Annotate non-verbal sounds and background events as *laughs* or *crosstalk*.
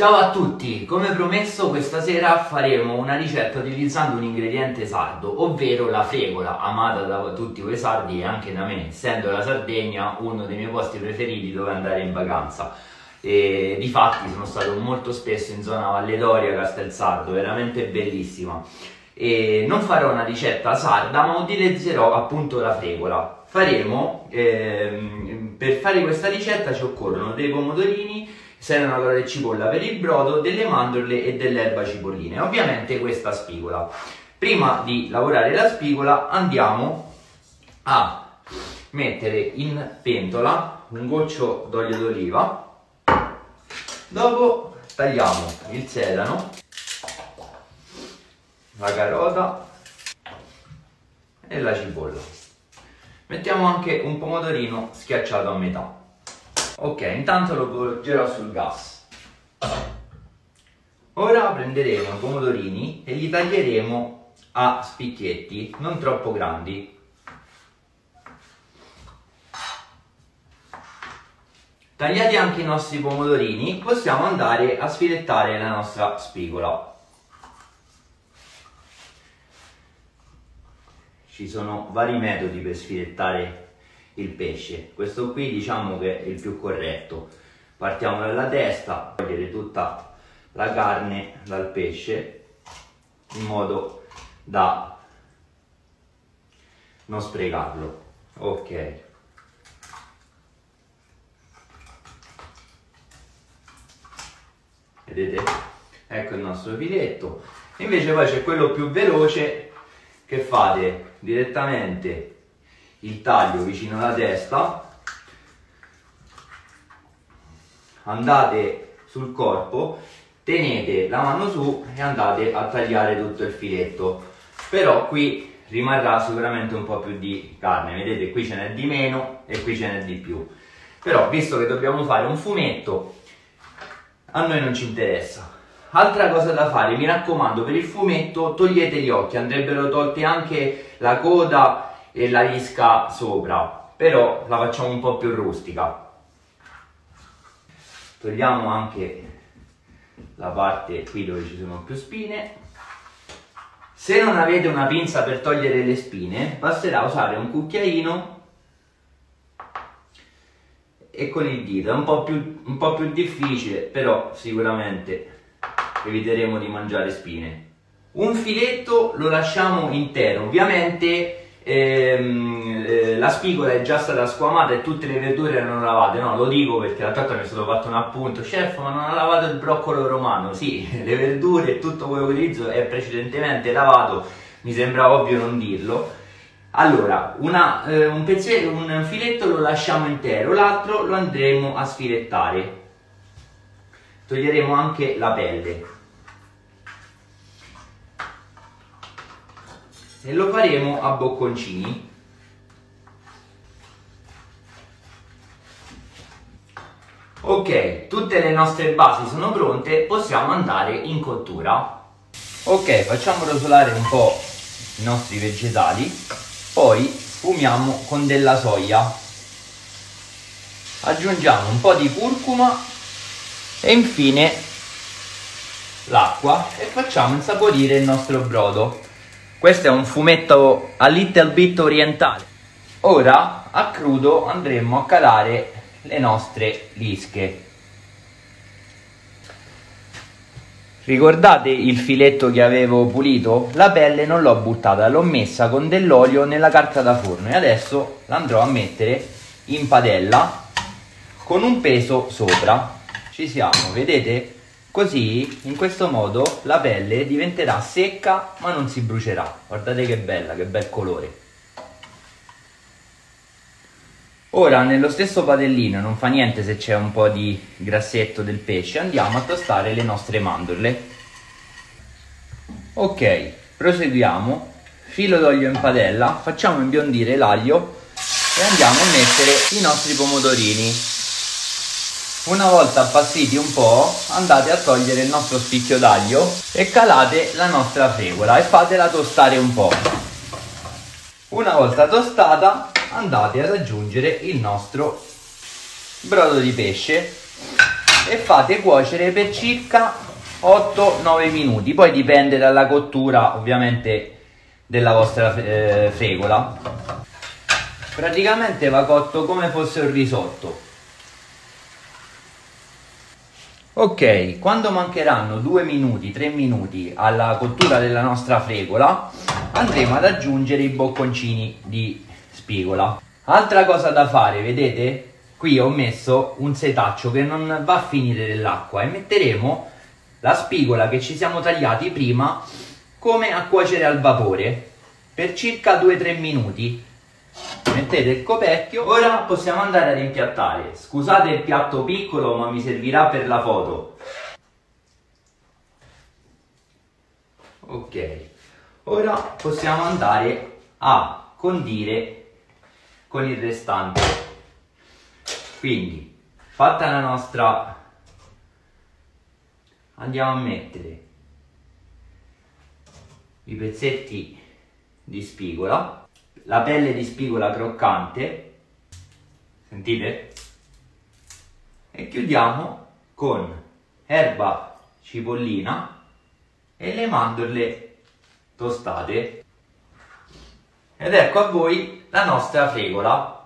Ciao a tutti, come promesso questa sera faremo una ricetta utilizzando un ingrediente sardo, ovvero la fregola, amata da tutti voi sardi e anche da me, essendo la Sardegna uno dei miei posti preferiti dove andare in vacanza. E difatti sono stato molto spesso in zona Valle Doria, Castelsardo, veramente bellissima. E non farò una ricetta sarda, ma utilizzerò appunto la fregola. Faremo, ehm, per fare questa ricetta ci occorrono dei pomodorini, una colore di cipolla per il brodo, delle mandorle e dell'erba cipolline. Ovviamente questa spigola. Prima di lavorare la spigola andiamo a mettere in pentola un goccio d'olio d'oliva, dopo tagliamo il sedano, la carota e la cipolla. Mettiamo anche un pomodorino schiacciato a metà. Ok, intanto lo porgerò sul gas. Ora prenderemo i pomodorini e li taglieremo a spicchietti, non troppo grandi. Tagliati anche i nostri pomodorini, possiamo andare a sfilettare la nostra spigola. Ci sono vari metodi per sfilettare il pesce. Questo qui diciamo che è il più corretto. Partiamo dalla testa, togliere tutta la carne dal pesce in modo da non sprecarlo. Ok. Vedete? Ecco il nostro filetto. Invece poi c'è quello più veloce che fate direttamente il taglio vicino alla testa, andate sul corpo, tenete la mano su e andate a tagliare tutto il filetto. Però qui rimarrà sicuramente un po' più di carne, vedete qui ce n'è di meno e qui ce n'è di più. Però visto che dobbiamo fare un fumetto, a noi non ci interessa. Altra cosa da fare, mi raccomando, per il fumetto togliete gli occhi, andrebbero tolte anche la coda e la risca sopra, però la facciamo un po' più rustica. Togliamo anche la parte qui dove ci sono più spine. Se non avete una pinza per togliere le spine, basterà usare un cucchiaino e con il dito. È un po' più, un po più difficile, però sicuramente eviteremo di mangiare spine. Un filetto lo lasciamo intero, ovviamente ehm, eh, la spigola è già stata squamata e tutte le verdure erano lavate, no, lo dico perché l'altra volta mi è stato fatto un appunto, chef ma non ha lavato il broccolo romano, sì, *laughs* le verdure e tutto quello che utilizzo è precedentemente lavato, mi sembra ovvio non dirlo. Allora, una, eh, un, pezzetto, un filetto lo lasciamo intero, l'altro lo andremo a sfilettare. Toglieremo anche la pelle. E lo faremo a bocconcini. Ok, tutte le nostre basi sono pronte, possiamo andare in cottura. Ok, facciamo rosolare un po' i nostri vegetali, poi sfumiamo con della soia. Aggiungiamo un po' di curcuma e infine l'acqua e facciamo insaporire il nostro brodo. Questo è un fumetto a little bit orientale. Ora a crudo andremo a calare le nostre lische. Ricordate il filetto che avevo pulito? La pelle non l'ho buttata, l'ho messa con dell'olio nella carta da forno e adesso l'andrò a mettere in padella con un peso sopra. Ci siamo, vedete? Così, in questo modo, la pelle diventerà secca ma non si brucerà. Guardate che bella, che bel colore. Ora, nello stesso padellino, non fa niente se c'è un po' di grassetto del pesce, andiamo a tostare le nostre mandorle. Ok, proseguiamo. Filo d'olio in padella, facciamo imbiondire l'aglio e andiamo a mettere i nostri pomodorini. Una volta appassiti un po', andate a togliere il nostro spicchio d'aglio e calate la nostra fregola e fatela tostare un po'. Una volta tostata, andate ad aggiungere il nostro brodo di pesce e fate cuocere per circa 8-9 minuti. Poi dipende dalla cottura ovviamente della vostra eh, fregola praticamente va cotto come fosse un risotto ok quando mancheranno 2 minuti 3 minuti alla cottura della nostra fregola andremo ad aggiungere i bocconcini di spigola. Altra cosa da fare vedete? Qui ho messo un setaccio che non va a finire dell'acqua e metteremo la spigola che ci siamo tagliati prima come a cuocere al vapore per circa 2-3 minuti mettete il coperchio ora possiamo andare ad impiattare. Scusate il piatto piccolo ma mi servirà per la foto. Ok. Ora possiamo andare a condire con il restante. Quindi fatta la nostra andiamo a mettere i pezzetti di spigola la pelle di spigola croccante, sentite? E chiudiamo con erba cipollina e le mandorle tostate. Ed ecco a voi la nostra fregola